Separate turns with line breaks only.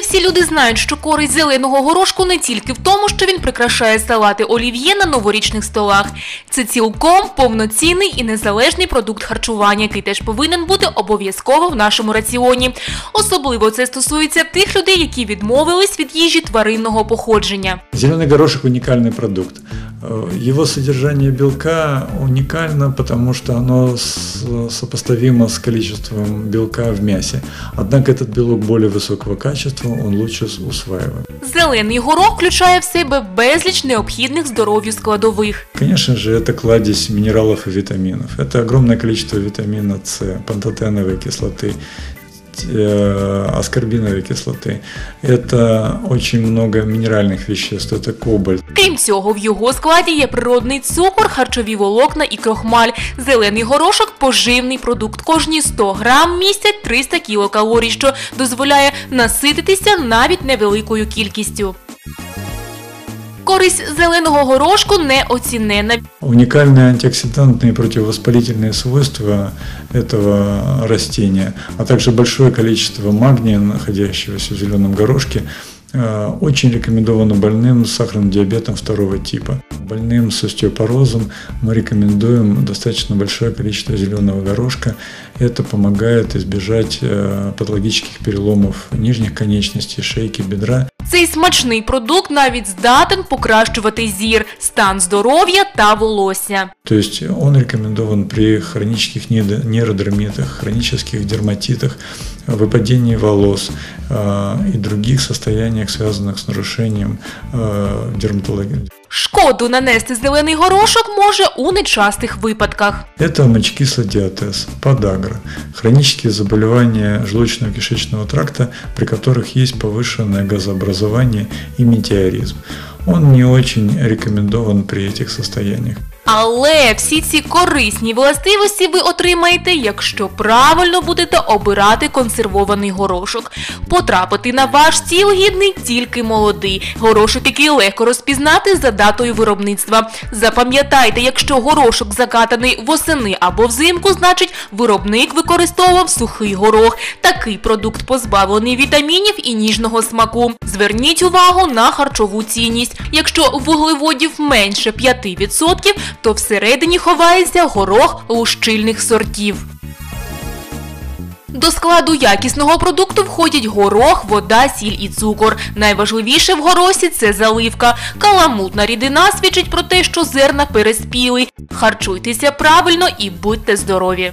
всі люди знають, що користь зеленого горошку не тільки в тому, що він прикрашає салати олів'є на новорічних столах. Це цілком повноцінний і незалежний продукт харчування, який теж повинен бути обов'язково в нашому раціоні. Особливо це стосується тих людей, які відмовились від їжі тваринного походження.
Зеленый горошек уникальный продукт. Э, Его содержание белка уникально, потому что оно с- сопоставимо с количеством белка в мясе. Однако этот белок более высокого качества, он лучше с- усваиваем.
Зелений горох включає в себе безліч необхідних здоров'ю складових.
Конечно же, это кладезь минералов и витаминов. Это огромное количество витамина С, пантотеновой кислоты, э, аскорбиновой кислоты. Это очень много минеральных веществ. Это кобальт,
Крім цього, в його складі є природний цукор, харчові волокна і крохмаль. Зелений горошок поживний продукт. Кожні 100 грам містять 300 кілокалорій, що дозволяє насититися навіть невеликою кількістю. Користь зеленого горошку неоцінена.
Уникальные антиоксидантные и противовоспалительные свойства этого растения, а также большое количество магния, находящегося в зеленом горошке, э, очень рекомендовано больным с сахарным диабетом второго типа. Больным с остеопорозом мы рекомендуем достаточно большое количество зеленого горошка. Это помогает избежать э, патологических переломов нижних конечностей, шейки, бедра
Цей смачний продукт навіть здатен покращувати зір, стан здоров'я та волосся.
То есть он рекомендован при хронических недо- нейродермитах, хронических дерматитах, выпадении волос э, и других состояниях, связанных с нарушением э, дерматологии.
Шкоду нанести зелений горошок може у нечастих випадках.
Это мочекислый диатез, подагра, хронические заболевания желудочно-кишечного тракта, при которых есть повышенное газообразование и метеоризм. Он не очень рекомендован при этих состояниях.
Але всі ці корисні властивості ви отримаєте, якщо правильно будете обирати консервований горошок. Потрапити на ваш стіл гідний тільки молодий. Горошок, який легко розпізнати за датою виробництва. Запам'ятайте, якщо горошок закатаний восени або взимку, значить виробник використовував сухий горох. Такий продукт позбавлений вітамінів і ніжного смаку. Зверніть увагу на харчову цінність. Якщо вуглеводів менше 5%, то всередині ховається горох лущильних сортів. До складу якісного продукту входять горох, вода, сіль і цукор. Найважливіше в горосі це заливка. Каламутна рідина свідчить про те, що зерна переспіли. Харчуйтеся правильно і будьте здорові!